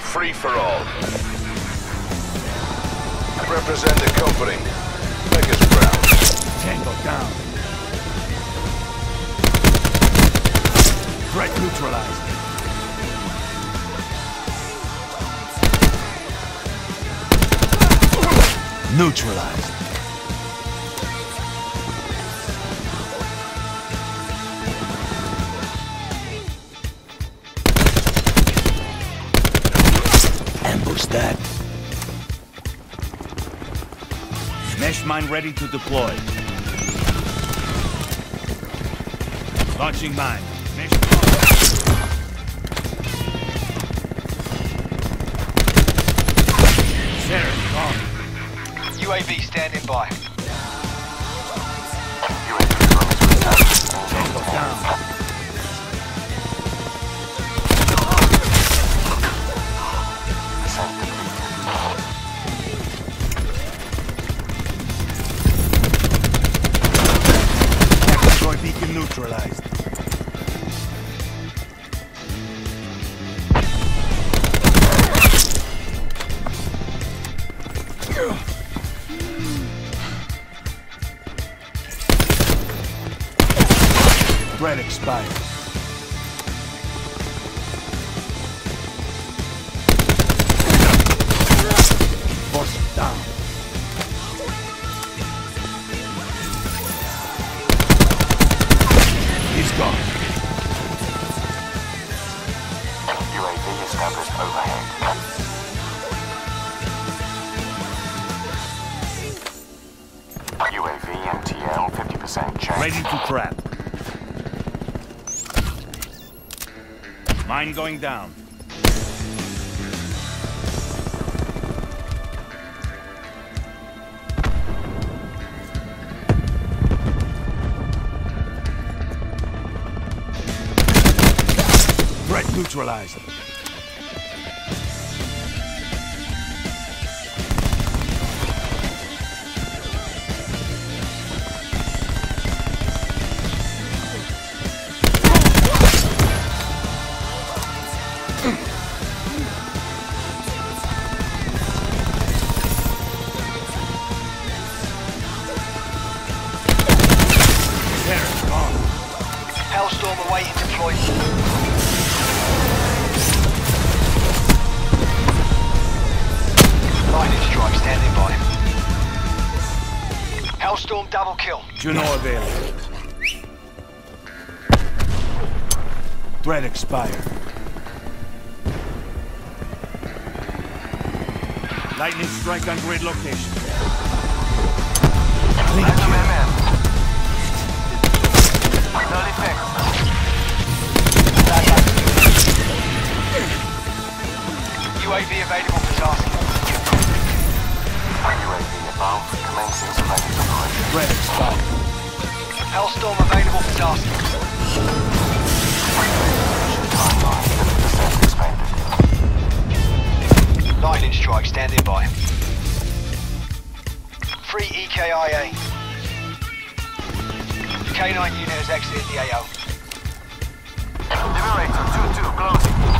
free for all. I represent the company. Make us proud. Tango down. Threat neutralized. Neutralized. Ambush that. Mesh mine ready to deploy. Launching mine. Mesh Sarah, gone. UAV standing by. Destroy beacon neutralized. Threat expired. Down. He's gone. UAV established overhead. UAV MTL 50% check. Ready to trap. Mine going down. Neutralized. Hellstorm awaiting deployment. Lightning strike standing by. Hellstorm double kill. Juno available. Threat expired. Lightning strike on grid location. Clean kill. Early fix. UAV available for tasking. Threat expired. Hellstorm available for tasking. Timeline 50% expanded. Lightning strike standing by. Free EKIA. K9 unit has exited the AO. Liberator 2-2 closing.